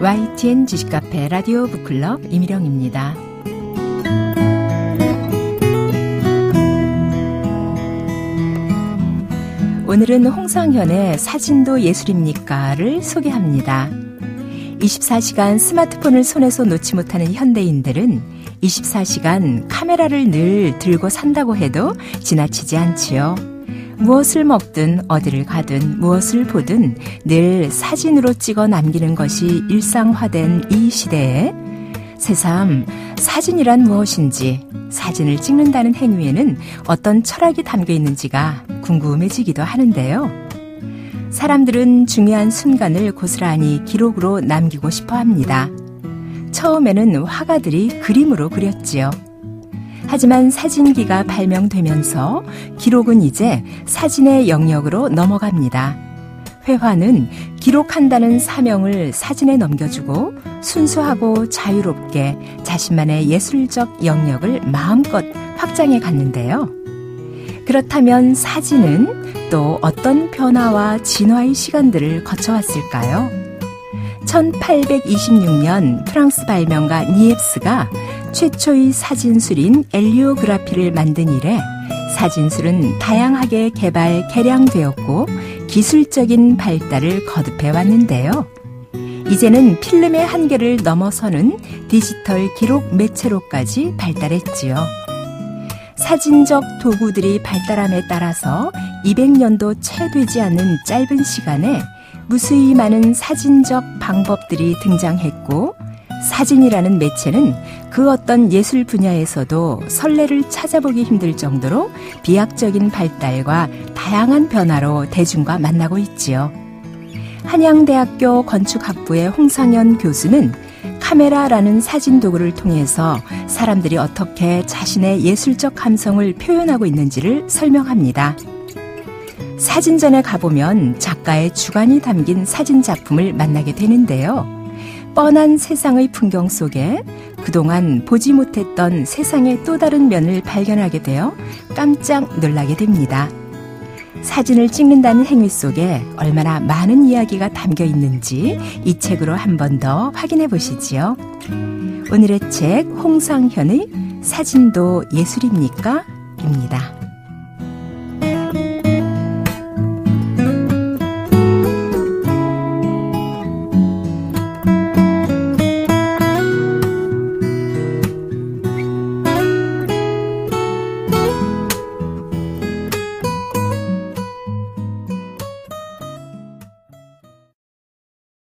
YTN 지식카페 라디오 북클럽 이미령입니다. 오늘은 홍상현의 사진도 예술입니까를 소개합니다. 24시간 스마트폰을 손에서 놓지 못하는 현대인들은 24시간 카메라를 늘 들고 산다고 해도 지나치지 않지요. 무엇을 먹든 어디를 가든 무엇을 보든 늘 사진으로 찍어 남기는 것이 일상화된 이 시대에 새삼 사진이란 무엇인지 사진을 찍는다는 행위에는 어떤 철학이 담겨 있는지가 궁금해지기도 하는데요. 사람들은 중요한 순간을 고스란히 기록으로 남기고 싶어 합니다. 처음에는 화가들이 그림으로 그렸지요. 하지만 사진기가 발명되면서 기록은 이제 사진의 영역으로 넘어갑니다. 회화는 기록한다는 사명을 사진에 넘겨주고 순수하고 자유롭게 자신만의 예술적 영역을 마음껏 확장해 갔는데요. 그렇다면 사진은 또 어떤 변화와 진화의 시간들을 거쳐왔을까요? 1826년 프랑스 발명가 니엡스가 최초의 사진술인 엘리오그라피를 만든 이래 사진술은 다양하게 개발, 개량되었고 기술적인 발달을 거듭해 왔는데요. 이제는 필름의 한계를 넘어서는 디지털 기록 매체로까지 발달했지요. 사진적 도구들이 발달함에 따라서 200년도 채 되지 않는 짧은 시간에 무수히 많은 사진적 방법들이 등장했고 사진이라는 매체는 그 어떤 예술 분야에서도 선례를 찾아보기 힘들 정도로 비약적인 발달과 다양한 변화로 대중과 만나고 있지요. 한양대학교 건축학부의 홍상현 교수는 카메라라는 사진 도구를 통해서 사람들이 어떻게 자신의 예술적 감성을 표현하고 있는지를 설명합니다. 사진전에 가보면 작가의 주관이 담긴 사진 작품을 만나게 되는데요. 뻔한 세상의 풍경 속에 그동안 보지 못했던 세상의 또 다른 면을 발견하게 되어 깜짝 놀라게 됩니다. 사진을 찍는다는 행위 속에 얼마나 많은 이야기가 담겨 있는지 이 책으로 한 번 더 확인해 보시지요. 오늘의 책 홍상현의 사진도 예술입니까? 입니다.